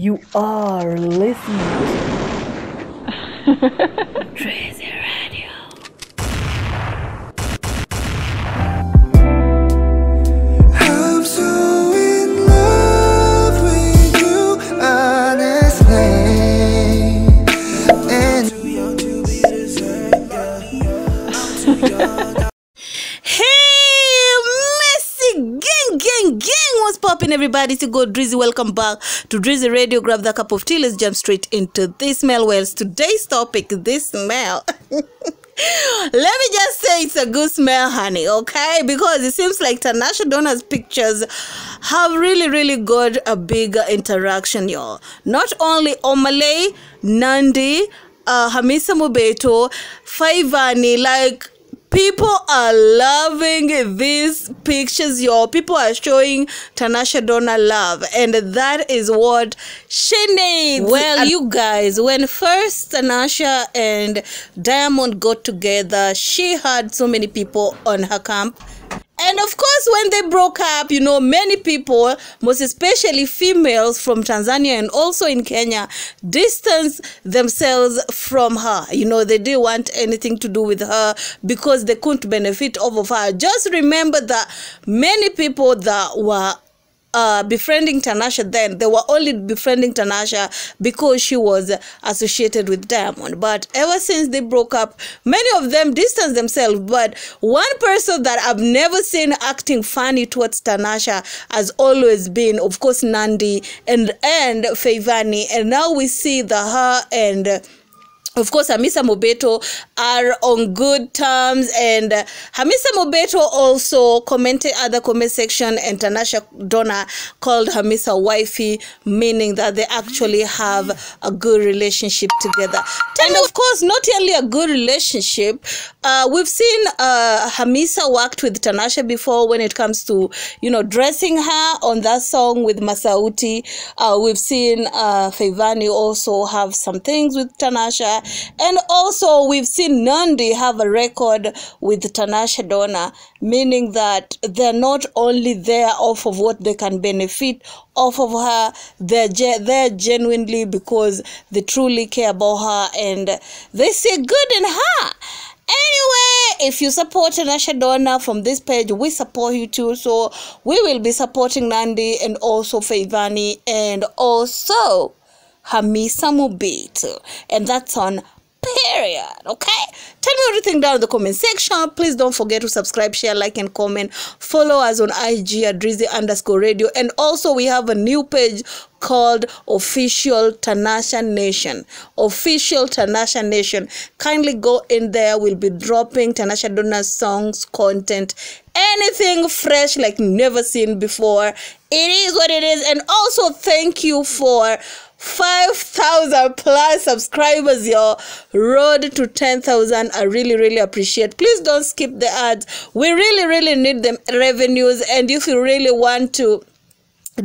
You are listening. To Tracy What's popping, everybody? To go Drezzy. Welcome back to Drezzy Radio. Grab that cup of tea. Let's jump straight into this smell. Well, today's topic, this smell. Let me just say it's a good smell, honey, okay? Because it seems like Tanasha Donna's pictures have really, really got a bigger interaction, y'all. Not only Omah Lay, Nandi, uh, Hamisa Mobetto, Faivani, like people are loving these pictures y'all. People are showing tanasha donna love and that is what she needs. Well you guys when first tanasha and diamond got together she had so many people on her camp and of course, when they broke up, you know, many people, most especially females from Tanzania and also in Kenya, distanced themselves from her. You know, they didn't want anything to do with her because they couldn't benefit off of her. Just remember that many people that were uh, befriending Tanasha then, they were only befriending Tanasha because she was associated with Diamond. But ever since they broke up, many of them distanced themselves. But one person that I've never seen acting funny towards Tanasha has always been, of course, Nandi and and Feivani. And now we see that her and of course, Hamisa Mobetto are on good terms, and uh, Hamisa Mobetto also commented at the comment section, and Tanasha Donna called Hamisa wifey, meaning that they actually have a good relationship together. And of course, not only a good relationship, uh, we've seen uh, Hamisa worked with Tanasha before when it comes to you know dressing her on that song with Masauti. Uh, we've seen uh, also have some things with Tanasha. And also, we've seen Nandi have a record with Tanasha Donna, meaning that they're not only there off of what they can benefit off of her, they're, ge- they're genuinely because they truly care about her and they see good in her. Anyway, if you support Tanasha Donna from this page, we support you too. So we will be supporting Nandi and also Feivani and also Hamisa Mobetto. And that's on period. Okay? Tell me everything down in the comment section. Please don't forget to subscribe, share, like, and comment. Follow us on IG at Drezzy underscore radio. And also we have a new page called Official Tanasha Nation. Official Tanasha Nation. Kindly go in there. We'll be dropping Tanasha Donna's songs, content, anything fresh like never seen before. It is what it is. And also thank you for 5,000 plus subscribers, your road to 10,000. I really, really appreciate. Please don't skip the ads. We really, really need the revenues. And if you really want to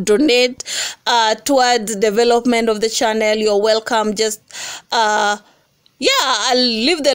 donate uh, towards development of the channel, you're welcome. Just, uh, yeah, I'll leave the